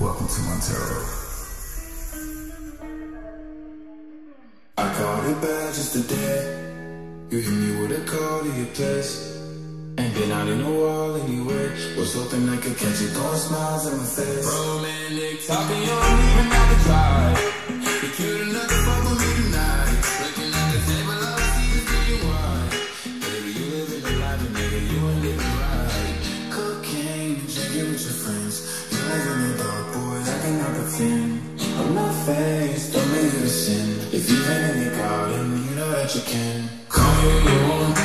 Welcome to Montero. I called it bad just today. You hit me with a call to your place. Ain't been out in a while anyway. Was hoping I could catch you throwing smiles in my face. Romantic talking, you don't even have to try. You cute enough to fuck with me tonight. Looking. Baby, you nigga, you ain't Faced, don't make it a sin. If you ain't in the garden, you know that you can. Call me when you want,